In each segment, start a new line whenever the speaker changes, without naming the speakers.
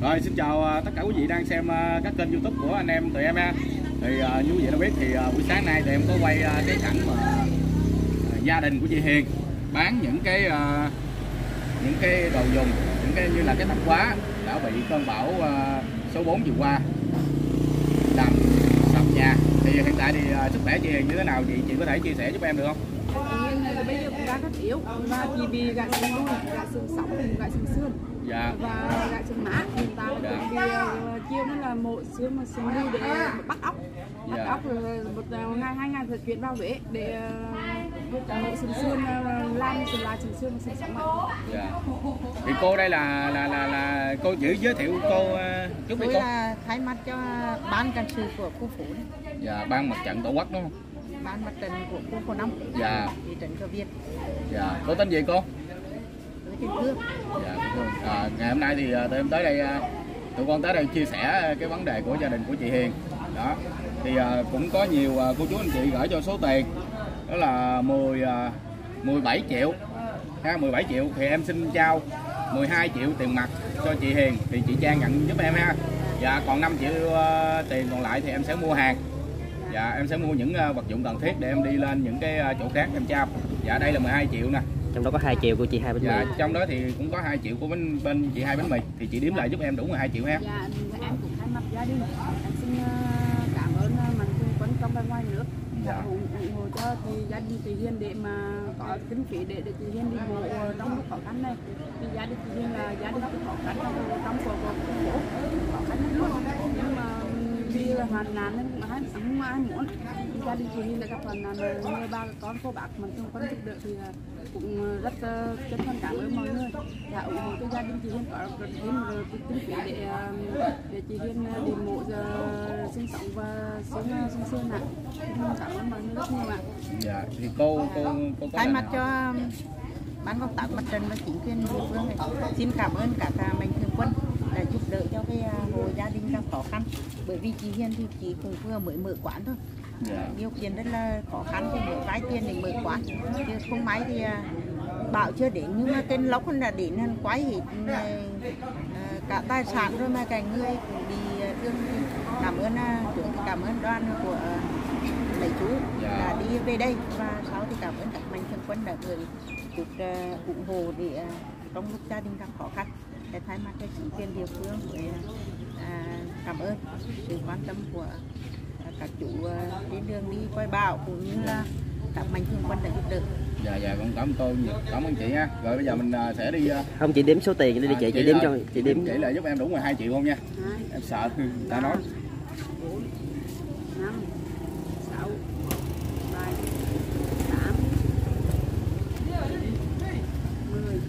Rồi xin chào à, tất cả quý vị đang xem à, các kênh youtube của anh em tụi em ha. Thì à, như quý vị đã biết thì buổi sáng nay tụi em có quay cái cảnh mà gia đình của chị Hiền bán những cái những cái đồ dùng những cái như là cái tạp hóa đã bị cơn bão số 4 vừa qua làm sập nhà. Thì hiện tại thì sức khỏe chị Hiền như thế nào? Chị chị có thể chia sẻ giúp em được không?
Bây giờ cũng đã rất yếu và chỉ bị gãy xương đùi, gãy xương sống, gãy xương xương.
Dạ
và gãy xương má. Hiện tại là
Dạ.
bị ờ, chiêu nó là mổ xương mà xương đùi để bắt óc. Bắt
Dạ.
óc rồi một ờ, ngày hai ngày phải chuyển vào Huế để ờ, mổ xương xương ờ, làm xương lại xương xương xương sống lại.
dạ thì cô đây là là là là cô giữ giới thiệu cô à, chút đi cô
là thay mặt cho ban can sự của khu phố đấy.
dạ ban mặt trận tổ quốc đúng không
ban mặt trận của khu phố năm
Dạ.
thị trấn Cho Việt
dạ cô tên gì cô
với tên
dạ à, ngày hôm nay thì à, tụi em tới đây à, tụi con tới đây chia sẻ à, cái vấn đề của gia đình của chị Hiền. Đó. Thì à, cũng có nhiều à, cô chú anh chị gửi cho số tiền đó là 10 à, 17 triệu. Ha 17 triệu thì em xin trao 12 triệu tiền mặt cho chị Hiền. Thì chị Trang nhận giúp em ha. Dạ còn 5 triệu uh, tiền còn lại thì em sẽ mua hàng. Dạ em sẽ mua những uh, vật dụng cần thiết để em đi lên những cái uh, chỗ khác em trao. Dạ đây là 12 triệu nè
trong đó có 2 triệu của chị hai bánh
dạ
mì.
trong đó thì cũng có 2 triệu của bên bên chị hai bánh mì. Thì chị đếm lại giúp em đủ 12 triệu ha.
Dạ, em cũng thay mặt gia đình. Em xin ờ, cảm ơn ờ, mạnh thường quân trong và ngoài nước.
Dạ.
đã ủng, ủng hộ cho thì gia đình chị Hiền để mà có kinh phí để để chị Hiền đi mộ ờ, trong lúc khó khăn này. Thì gia đình chị Hiền là gia đình khó khăn trong trong cuộc cuộc khó khăn lắm luôn. Nhưng mà là hoàn nạn nên mà ai không ai muốn. Gia đình chị đã gặp hoàn nạn là nhờ ba con cô bác mạnh thường quân giúp đỡ thì ờ, cũng rất ờ, chân thành cảm ơn mọi người. Đã ủng hộ cho gia đình chị Hiền có thêm kinh phí để ờ, để chị Hiền ờ, đi mộ giờ sinh sống và sống sinh sơn ạ. Cảm ơn mọi người rất nhiều ạ.
Dạ thì cô cô cô có
thay mặt cho ban công tác mặt trận và chính quyền địa phương này. xin cảm ơn các à, mạnh thường quân đã giúp đỡ cho cái à, hộ gia đình gặp khó khăn. Bởi vì chị Hiền thì chị cũng vừa mới mở quán thôi.
Dạ.
Điều kiện rất là khó khăn thì mới vay tiền để mở quán. Chứ không may thì à, bão chưa đến nhưng mà tên lốc là đến hắn quái hết à, à, cả tài sản rồi mà cả người cũng bị à, thương cảm ơn trưởng thì cảm ơn đoàn của thầy chú
Dạ.
đã đi về đây. Và sau thì cảm ơn các mạnh thường quân đã gửi chút ủng hộ để trong lúc gia đình gặp khó khăn để thay mặt cho chính quyền địa phương với à, cảm ơn sự quan tâm của à, các chủ à, trên đường đi coi bão cũng như là các mạnh thường quân đã giúp đỡ.
Dạ dạ con cảm ơn cô nhiều. Cảm ơn chị ha rồi bây giờ mình à, sẽ đi
không chị đếm số tiền đi đi chị chị đếm
là-
cho chị đếm.
chị lại giúp em đủ 12 triệu không nha? Em sợ người ta nói
bốn năm sáu bảy tám mười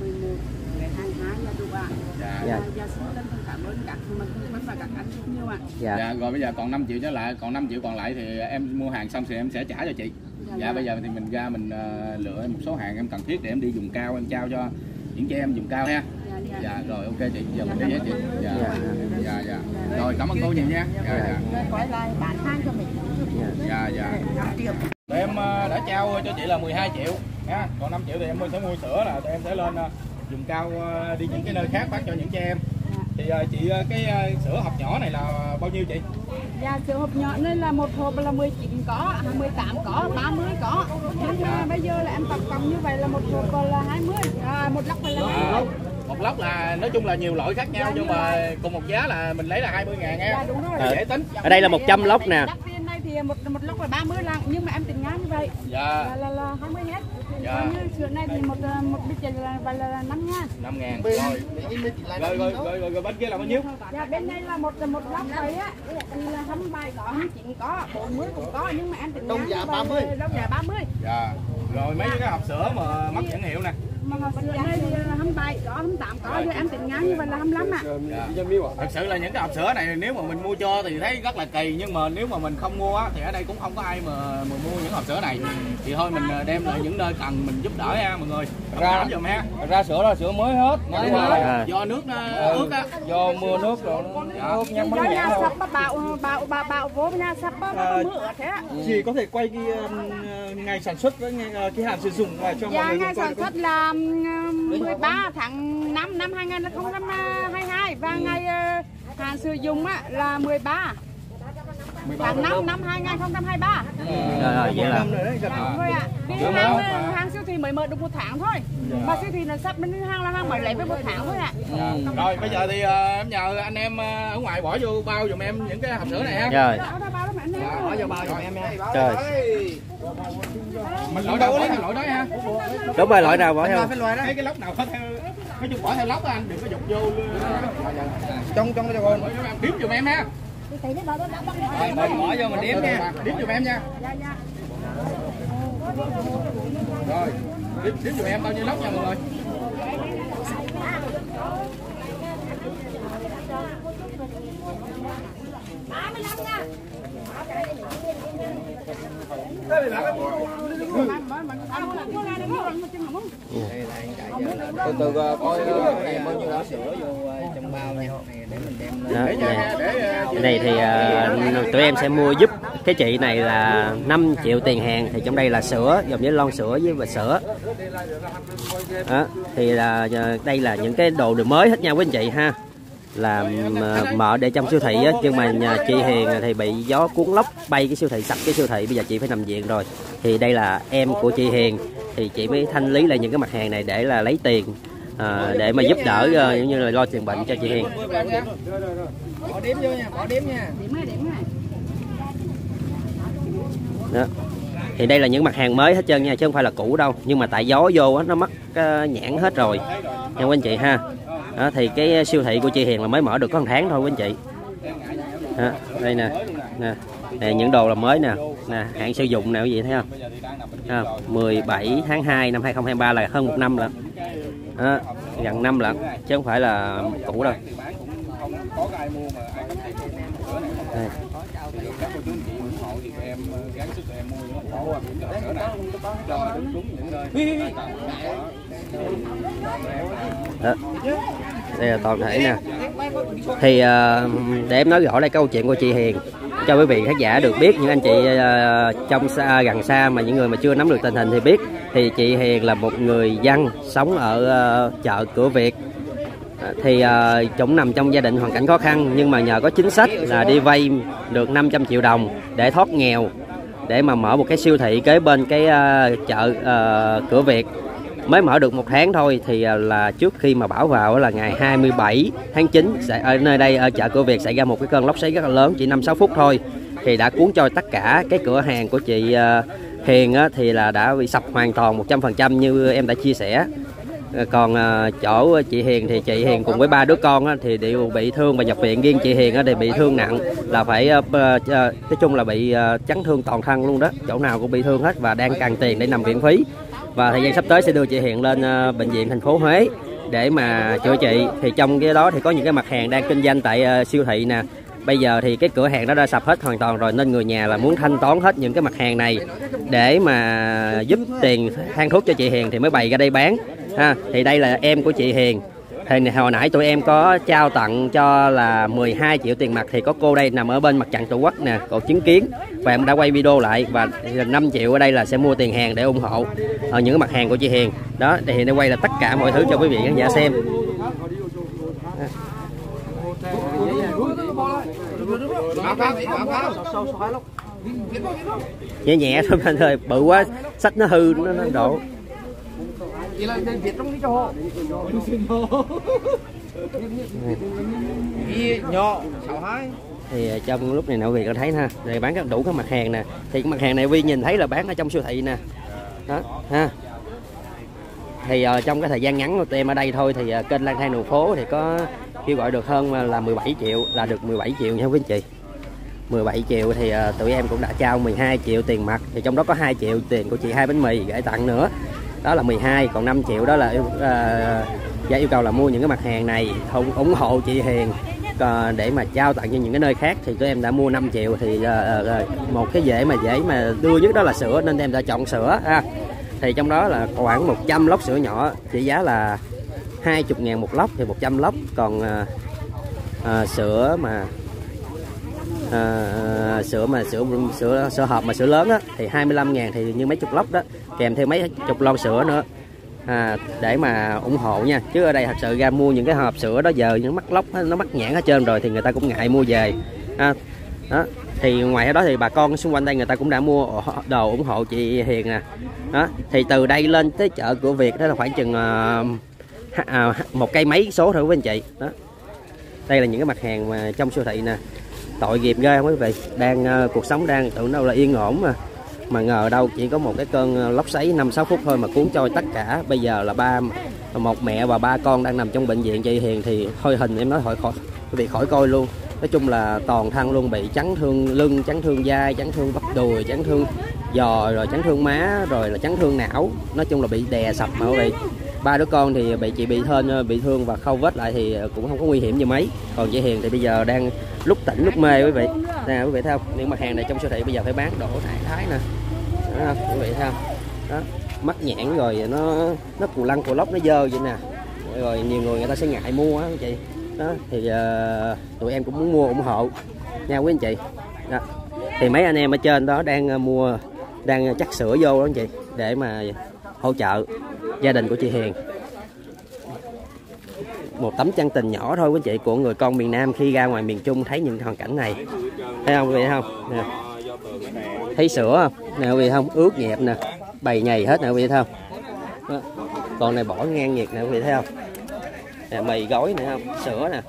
mười một hai hai là đủ ạ
dạ
Dạ.
Dạ, dạ xin chân thành cảm ơn các mạnh thường quân và các anh rất nhiều ạ
dạ.
Dạ rồi bây giờ còn 5 triệu trở lại còn 5 triệu còn lại thì em mua hàng xong thì em sẽ trả cho chị.
Dạ,
dạ
dạ.
bây giờ thì mình ra mình à, lựa một số hàng em cần thiết để em đi dùng cao em trao cho những chị em dùng cao ha.
Dạ dạ.
Dạ rồi ok chị. Giờ mình đi với chị. dạ.
Dạ.
dạ dạ. Rồi cảm ơn cô nhiều nha. Dạ dạ.
Bán
dạ. Dạ tụi em ờ, đã trao cho chị là 12 triệu nha còn 5 triệu thì em sẽ mua sữa là tụi em sẽ lên ờ, dùng cao ờ, đi những cái nơi khác phát cho những chị em thì chị ờ, cái ờ, sữa hộp nhỏ này là bao nhiêu chị
Dạ, sữa hộp nhỏ nên là một hộp là 19 có, 18 có, 30 có. Nhưng mà bây giờ là em tổng cộng như vậy là một hộp là 20, à, một lốc là
à,
20.
một lốc là nói chung là nhiều loại khác nhau
Dạ,
nhưng mà
loại.
cùng một giá là mình lấy là 20 ngàn
Dạ,
nha
đúng rồi.
Thì dễ tính
ở đây là 100 lốc nè
thì một một lốc là 30 lần, nhưng mà em tính ngang như vậy
dạ
là là, là 20 hết.
Dạ.
Như sữa này thì một một bịch là là, là, là 5 ngàn.
5 ngàn. Rồi. rồi rồi, rồi, rồi, rồi bên kia là bao nhiêu?
Dạ, bên đây là một một lốc này á, thì là 27 có, 29 có, 40 cũng có, nhưng mà em tính ngang như vậy, Đông giá 30.
dạ. Rồi mấy cái hộp sữa mà mất nhãn hiệu nè
mà này thì là 27 có 28 có giờ em tính ngang như vậy là 25 ạ.
Dạ. Thật sự là những cái hộp sữa này nếu mà mình mua cho thì thấy rất là kỳ nhưng mà nếu mà mình không mua á, thì ở đây cũng không có ai mà, mà mua những hộp sữa này. Thì thôi mình ờ, đem lại những nơi cần mình giúp đỡ ha mọi người.
Ra.
cảm giùm ha.
ra sữa là sữa mới hết.
Đúng
mới hết.
À.
do nước nó ướt á.
Do mưa nước rồi nó ướt nhăn
do
bắn nhãn
nhà
thôi
mà bạo bạo bạo bạo vô nhà nó
À.
mưa thế ạ.
Chị có thể quay cái um, ngày sản xuất với ngày, cái hạn sử dụng và cho mọi
Dạ,
người
ngày
cùng coi
sản xuất là 13 tháng 5 năm 2022 và ngày ờ, hạn sử dụng á, là 13 tháng 5 năm 2023
rồi rồi vậy là
đấy gần
Dạ, thôi ạ. Vì
Dạ.
hàng, hàng siêu thị mới mở được một tháng thôi. Mà siêu thị nó sắp đến hàng là hàng mới lấy với một tháng thôi ạ.
rồi bây giờ thì ờ, em nhờ anh em ờ, ở ngoài bỏ vô bao giùm em những cái hộp sữa này ha.
Rồi trời
mình lỗi đâu lấy lỗi đó ha
đúng rồi loại nào bỏ theo
cái loại đó cái lốc nào có theo nói chung bỏ theo lốc anh đừng có dục vô
trong trong cho con
điếm giùm em ha
mình bỏ vô mình đếm nha
đếm giùm em nha rồi đếm đếm giùm em bao nhiêu lốc nha mọi người
từ từ coi cái này bao nhiêu lá sữa vô trong bao nha để mình đem
đó, này. cái này thì uh, tụi em sẽ mua giúp cái chị này là 5 triệu tiền hàng thì trong đây là sữa gồm với lon sữa với và sữa đó, thì là à, đây là những cái đồ được mới hết nha quý anh chị ha là à, mở để trong siêu thị á. Nhưng mà nhà chị Hiền thì bị gió cuốn lốc bay cái siêu thị sập cái siêu thị. Bây giờ chị phải nằm viện rồi. Thì đây là em của chị Hiền. Thì chị mới thanh lý lại những cái mặt hàng này để là lấy tiền à, để mà giúp đỡ à, giống như là lo tiền bệnh cho chị Hiền. Đó. Thì đây là những mặt hàng mới hết trơn nha chứ không phải là cũ đâu. Nhưng mà tại gió vô á nó mất ờ, nhãn hết rồi. Nha quý anh chị ha đó, thì cái ờ, siêu thị của chị Hiền là mới mở được có một tháng thôi quý anh chị. Đó, đây nè nè. Nè, những đồ là mới nè. Nè hạn sử dụng nào vậy thấy không? À, 17 tháng 2 năm 2023 là hơn một năm lận. À, gần năm lận chứ không phải là cũ đâu. Đây đó. đây là toàn thể nè. Thì uh, để em nói rõ lại câu chuyện của chị Hiền cho quý vị khán giả được biết những anh chị uh, trong xa à, gần xa mà những người mà chưa nắm được tình hình thì biết thì chị Hiền là một người dân sống ở uh, chợ cửa Việt. Thì uh, cũng nằm trong gia đình hoàn cảnh khó khăn nhưng mà nhờ có chính sách là đi vay được 500 triệu đồng để thoát nghèo để mà mở một cái siêu thị kế bên cái uh, chợ uh, cửa Việt mới mở được một tháng thôi thì à, là trước khi mà bão vào là ngày 27 tháng 9 sẽ, ở nơi đây, ở chợ cửa Việt xảy ra một cái cơn lốc xoáy rất là lớn, chỉ 5 6 phút thôi. Thì đã cuốn trôi tất cả cái cửa hàng của chị à, Hiền thì là đã bị sập hoàn toàn 100% như em đã chia sẻ. Ờ, còn à, chỗ chị Hiền thì chị Hiền cùng với ba đứa con thì đều bị thương và nhập viện. Riêng chị Hiền thì bị thương nặng là phải ờ, ờ, nói chung là bị chấn thương toàn thân luôn đó. Chỗ nào cũng bị thương hết và đang cần tiền để nằm viện phí và thời gian sắp tới sẽ đưa chị Hiền lên ờ, bệnh viện thành phố Huế để mà chữa trị. Thì trong cái đó thì có những cái mặt hàng đang kinh doanh tại ờ, siêu thị nè. Bây giờ thì cái cửa hàng đó đã sập hết hoàn toàn rồi nên người nhà là muốn thanh toán hết những cái mặt hàng này để mà giúp tiền, thang thuốc cho chị Hiền thì mới bày ra đây bán. Ha, thì đây là em của chị Hiền thì hồi nãy tụi em có trao tặng cho là 12 triệu tiền mặt thì có cô đây nằm ở bên mặt trận tổ quốc nè cô chứng kiến. Và em đã quay video lại và 5 triệu ở đây là sẽ mua tiền hàng để ủng hộ ở những mặt hàng của chị Hiền. Đó thì hiện nay quay là tất cả mọi thứ cho quý vị khán giả xem. Nhẹ nhẹ thôi anh ơi bự quá sách nó hư nó, nó đổ
nhỏ sáu hai.
Thì ờ, trong lúc này nội việc có thấy ha đây bán các đủ các mặt hàng nè. Thì cái mặt hàng này vi nhìn thấy là bán ở trong siêu thị nè. Đó ha. Thì ờ, trong cái thời gian ngắn của tụi em ở đây thôi thì ờ, kênh lang thang đường phố thì có kêu gọi được hơn là 17 triệu là được 17 triệu nha quý anh chị. 17 triệu thì ờ, tụi em cũng đã trao 12 triệu tiền mặt. Thì trong đó có 2 triệu tiền của chị hai bánh mì gửi tặng nữa đó là 12 còn 5 triệu đó là yêu, ờ, giá yêu cầu là mua những cái mặt hàng này không ủng hộ chị Hiền. Còn để mà trao tặng cho những cái nơi khác thì tụi em đã mua 5 triệu thì ờ, ờ, ờ, một cái dễ mà dễ mà đưa nhất đó là sữa nên em đã chọn sữa ha. Thì trong đó là khoảng 100 lốc sữa nhỏ chỉ giá là 20 ngàn một lốc thì 100 lốc. Còn à, à, sữa mà à, sữa mà sữa sữa sữa hộp mà sữa lớn á thì 25 ngàn thì như mấy chục lốc đó kèm theo mấy chục lon sữa nữa. À, để mà ủng hộ nha chứ ở đây thật sự ra mua những cái hộp sữa đó giờ những mắt lóc nó mắc nhãn hết trơn rồi thì người ta cũng ngại mua về. À, đó thì ngoài đó thì bà con xung quanh đây người ta cũng đã mua đồ ủng hộ chị Hiền nè. Đó thì từ đây lên tới chợ của Việt đó là khoảng chừng uh, một cây mấy số thôi quý anh chị. Đó đây là những cái mặt hàng mà trong siêu thị nè tội nghiệp ghê quý vị? Đang uh, cuộc sống đang tưởng đâu là yên ổn mà. Mà ngờ đâu chỉ có một cái cơn ờ, lốc xoáy năm sáu phút thôi mà cuốn trôi tất cả. Bây giờ là ba một mẹ và ba con đang nằm trong bệnh viện chị Hiền thì thôi hình em nói khỏi khỏi quý vị khỏi coi luôn. Nói chung là toàn thân luôn bị chấn thương lưng chấn thương vai chấn thương bắp đùi chấn thương giò rồi chấn thương má rồi là chấn thương não. Nói chung là bị đè sập mà quý vị ba đứa con thì bị chị bị thương ờ, bị thương và khâu vết lại thì ờ, cũng không có nguy hiểm gì mấy. Còn chị Hiền thì bây giờ đang lúc tỉnh lúc mê quý vị. Nè quý vị thấy không? Những mặt hàng này trong siêu thị bây giờ phải bán đổ thái thái nè. Đó, quý vị thấy không? Đó mắc nhãn rồi nó nó cù lăn cù lóc nó dơ vậy nè. Rồi nhiều người người ta sẽ ngại mua á chị. Đó thì uh, tụi em cũng muốn mua ủng hộ. Nha quý anh chị. Đó. thì mấy anh em ở trên đó đang mua đang chắc sữa vô đó anh chị để mà hỗ trợ gia đình của chị Hiền. Một tấm chân tình nhỏ thôi quý chị của người con miền Nam khi ra ngoài miền Trung thấy những hoàn cảnh này. Thấy không quý vị không? Nè. thấy sữa không? Nè quý vị không? Ướt nhẹp nè. Bầy nhầy hết nè quý vị thấy không? Đó. còn này bỏ ngang nhiệt nè quý vị thấy không? Nè, mì gói này không? Sữa nè.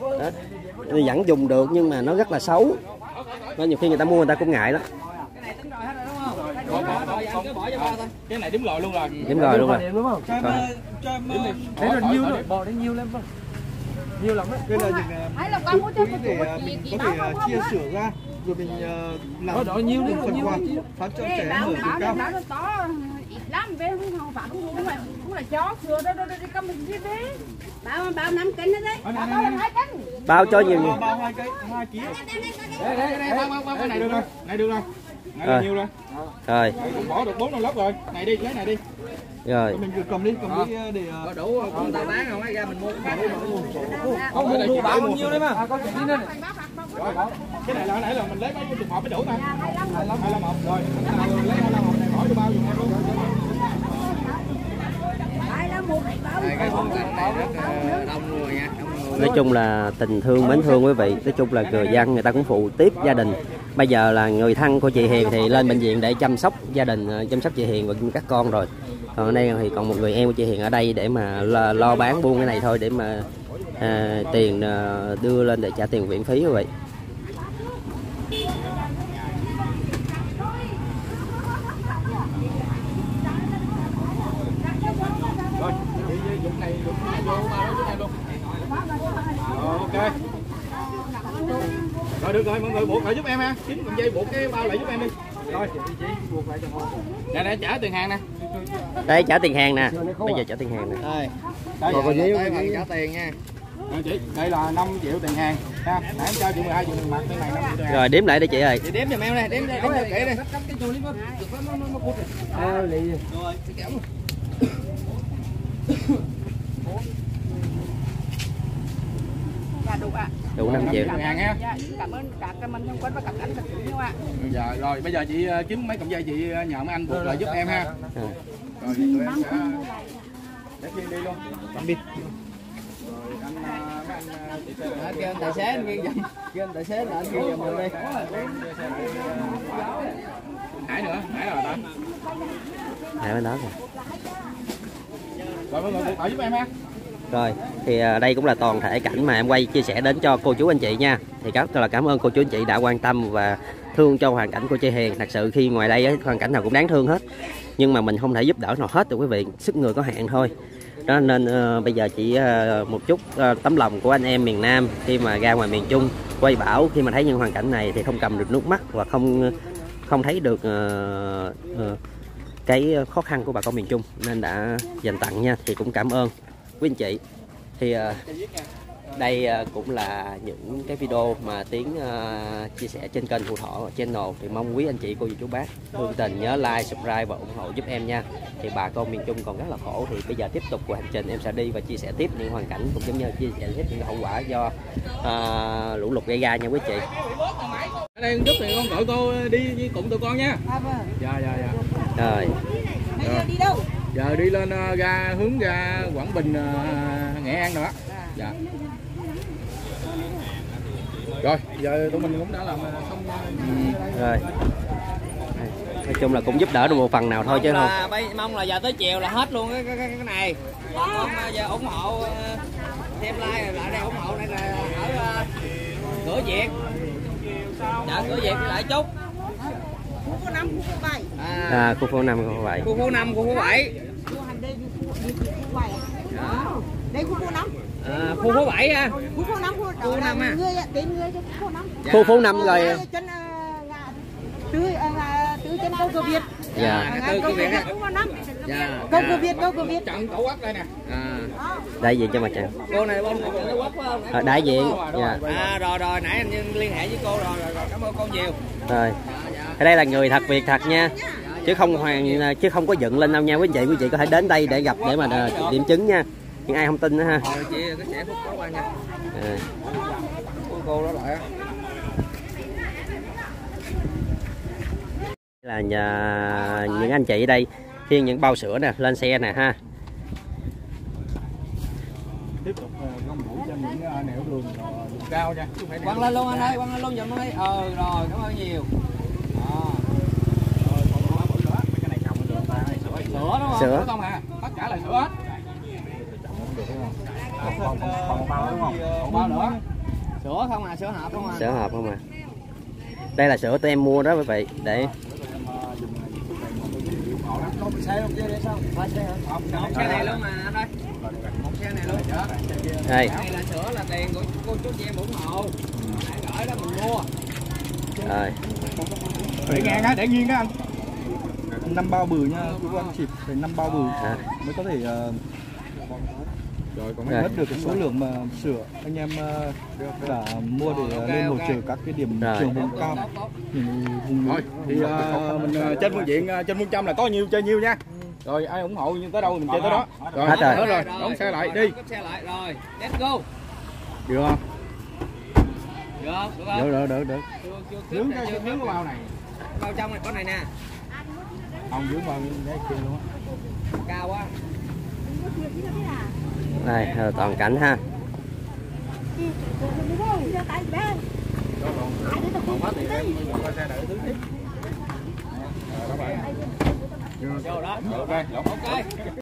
Đó. vẫn dùng được nhưng mà nó rất là xấu. Nó nhiều khi người ta mua người ta cũng ngại đó
cái này đúng rồi luôn rồi
đúng rồi luôn rồi
đúng không cho em cho em đấy là nhiêu rồi bò đấy nhiêu lắm vâng nhiều lắm đấy đây là những túi để mình có thể chia sửa ra rồi mình làm đó nhiêu đấy phần quà phát cho trẻ em ở vùng cao
lắm về không phải cũng cũng là cũng là chó sữa đó đó đi cầm mình đi về bao bao năm cân đó đấy bao hai cân
bao cho nhiều nhiều
bao hai cây hai ký
đây đây đây bao bao cái này được rồi này được rồi này là nhiều rồi.
Rồi
cũng bỏ được bốn năm lốc rồi. Này đi lấy này đi.
Rồi.
Mình cứ cầm đi cầm đi để
có đủ con tao bán không? Ra mình mua
không mua mua bao nhiêu đấy mà. rồi cái này là nãy là mình lấy mấy chục hộp mới đủ mà hai mươi một. Rồi nào lấy hai mươi hộp này bỏ vô bao dùng em luôn
Đây, cái khung cảnh này rất ờ, đông luôn rồi nha đông người
nói chung là tình thương mến thương quý vị. Nói chung là người dân người ta cũng phụ tiếp gia đình. Bây giờ là người thân của chị Hiền thì lên bệnh viện để chăm sóc gia đình ờ, chăm sóc chị Hiền và các con rồi. Còn ở đây thì còn một người em của chị Hiền ở đây để mà lo, lo bán buôn cái này thôi để mà à, tiền ờ, đưa lên để trả tiền viện phí quý vị
rồi dụng này dụng này vô bao đó này luôn rồi ok rồi được rồi mọi người buộc lại giúp em ha. Chín con dây buộc cái bao lại giúp em đi. Rồi. Buộc lại cho nè nè trả tiền hàng nè.
Đây trả tiền hàng nè. Bây giờ trả tiền hàng nè.
Đây.
Đây
rồi
rồi
tới phần trả tiền nha.
Rồi chị, đây là 5 triệu tiền hàng ha. Nãy em cho chị 12 triệu tiền mặt, cái này 5 triệu tiền hàng.
rồi đếm lại đi chị ơi.
Chị đếm giùm em này đếm đếm cho kỹ đi
đủ ạ
đủ 5 triệu
ha.
dạ cảm ơn các cái mình xung quanh và các anh thật sự nhiều ạ
Dạ rồi, bây giờ chị ờ, kiếm mấy cọng dây chị ờ, nhờ mấy anh buộc lại giúp em ha.
À.
Rồi thì tụi em sẽ để riêng đi luôn. Tạm biệt. Rồi anh ờ, mấy anh chị
Anh kêu anh tài xế anh ghi giùm kêu anh tài xế là anh ghi giùm mình đi
Hải nữa, Hải là ta.
Hải bên đó kìa
Rồi mọi người buộc lại giúp em ha.
Rồi, thì à, đây cũng là toàn thể cảnh mà em quay chia sẻ đến cho cô chú anh chị nha. Thì rất là cảm ơn cô chú anh chị đã quan tâm và thương cho hoàn cảnh của chị Hiền. Thật sự khi ngoài đây hoàn cảnh nào cũng đáng thương hết. Nhưng mà mình không thể giúp đỡ nào hết được quý vị, sức người có hạn thôi. Đó nên uh, bây giờ chỉ uh, một chút uh, tấm lòng của anh em miền Nam khi mà ra ngoài miền Trung quay bảo khi mà thấy những hoàn cảnh này thì không cầm được nước mắt và không không thấy được uh, uh, cái khó khăn của bà con miền Trung nên đã dành tặng nha thì cũng cảm ơn quý anh chị thì ờ, đây ờ, cũng là những cái video mà tiến ờ, chia sẻ trên kênh Phù Thọ channel. Thì mong quý anh chị cô dì chú bác thương tình nhớ like subscribe và ủng hộ giúp em nha. Thì bà con miền Trung còn rất là khổ. Thì bây giờ tiếp tục cuộc hành trình em sẽ đi và chia sẻ tiếp những hoàn cảnh cũng giống như chia sẻ tiếp những hậu quả do ờ, lũ lụt gây ra nha quý chị.
Ở đây giúp thì con gọi cô đi với cùng tụi con nha. Dạ dạ dạ.
rồi.
Bây giờ đi đâu
giờ đi lên ờ, ra hướng ra Quảng Bình ờ, Nghệ An nữa dạ. Rồi giờ tụi mình cũng đã làm ờ, xong ờ,
rồi. Nói chung là cũng giúp đỡ được một phần nào thôi chứ không?
là bây mong là giờ tới chiều là hết luôn cái cái cái, cái này. Ờ, giờ ủng hộ thêm like lại đây ủng hộ đây là ở cửa việt. Dạ cửa việt lại chút
khu phố năm khu phố bảy
à,
à khu phố năm khu phố bảy.
khu phố năm khu phố bảy.
Khu hành đây khu phố năm
à, khu phố bảy ha.
Khu phố năm khu
Khu
đó là
năm à?
người tên người cho khu phố năm
khu phố năm rồi.
Chân ờ, ngã ờ, ngã tư chân câu cửa việt
dạ.
Ngã
câu
cửa Việt
khu phố năm
dạ.
Câu cửa việt câu cửa việt
trận tổ quốc đây nè.
À,
đại diện cho mặt trận.
Cô này bên
à, đại diện. Dạ.
À rồi rồi nãy anh liên hệ với cô rồi rồi, rồi. cảm ơn cô nhiều.
Rồi ở đây là người thật việc thật nha. Chứ không hoàn chứ không có dựng lên đâu nha. Quý anh chị quý chị có thể đến đây để gặp để mà à, điểm chứng nha. Nhưng ai không tin nữa ha.
Rồi chị cái sẽ phút có qua nha.
À.
cô cô đó lại á.
Là nhà, những anh chị ở đây. Khiêng những bao sữa nè lên xe nè ha.
Tiếp tục ờ, công vũ cho những ờ, nẻo đường ờ, vùng cao nha.
Quăng lên luôn anh ơi quăng lên luôn giùm đi ờ rồi cảm ơn nhiều sữa đúng không?
Sữa.
Không à tất cả là sữa hết. Còn còn bao đúng không còn bao nữa.
Sữa không à sữa hộp không à.
Sữa hộp không à. Đây là sữa tụi em mua đó quý vị. Để
xe
này luôn mà anh ơi. Một xe này luôn.
Đây.
Này là sữa là tiền của cô chú chị em ủng hộ. Gửi đó mình mua.
Rồi.
Để ngang á để nghiêng đó anh
năm bao bự nha chú anh chị phải năm bao bự
à,
mới có thể ờ,
rồi còn
Rồi.
mất được cái số lượng mà sữa anh em ờ, đã mua để ờ,
Ok,
lên hỗ trợ các cái điểm
Rồi.
trường vùng cao những vùng
rồi thì ờ, mình trên phương diện trên phương trăm là có nhiêu chơi nhiêu nha. Rồi ai ủng hộ nhưng tới đâu mình chơi tới đó. Rồi
Hết rồi.
rồi đón xe lại đi.
Xe lại rồi. Let's go.
Được không?
Được không được không?
Được được được được.
Chưa chưa
nướng
chưa
cái
chưa
nướng bao này
bao này này
bao cái kia luôn á.
Cao quá.
Đây là toàn cảnh ha.
Còn hết thì em qua xe đợi thứ tiếp
vô đó.
Ok
ok